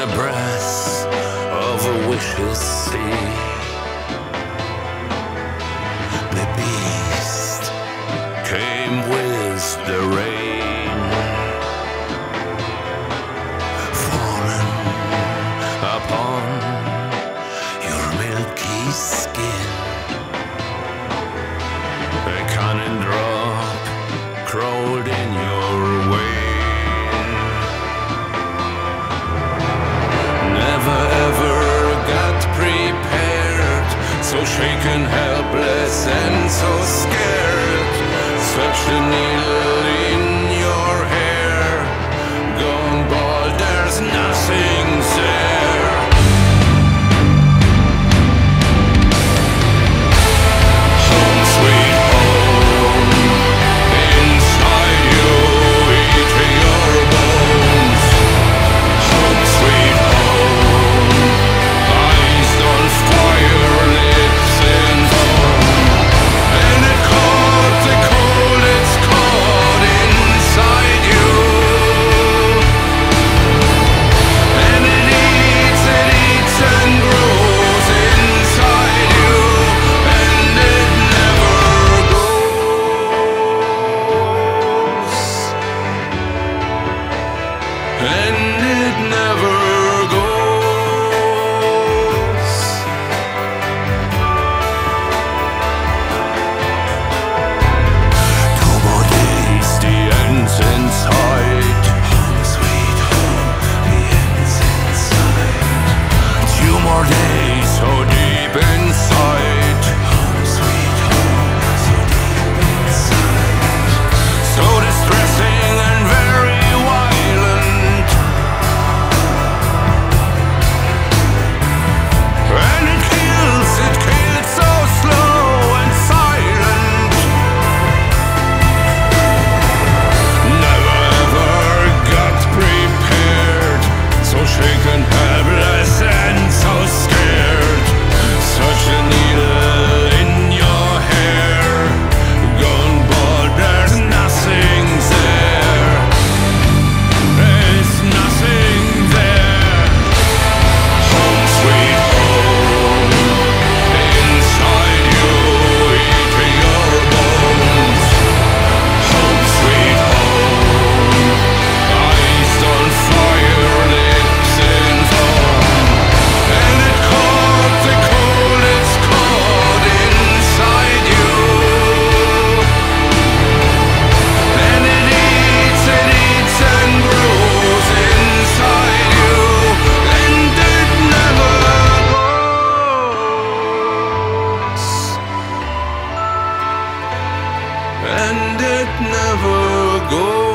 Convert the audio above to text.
the breath of a wishes sea. shaken, helpless, and so scared. Such a need. and it now. and it never goes.